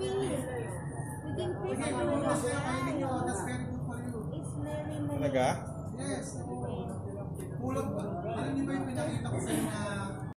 Yes. Talaga? Yes.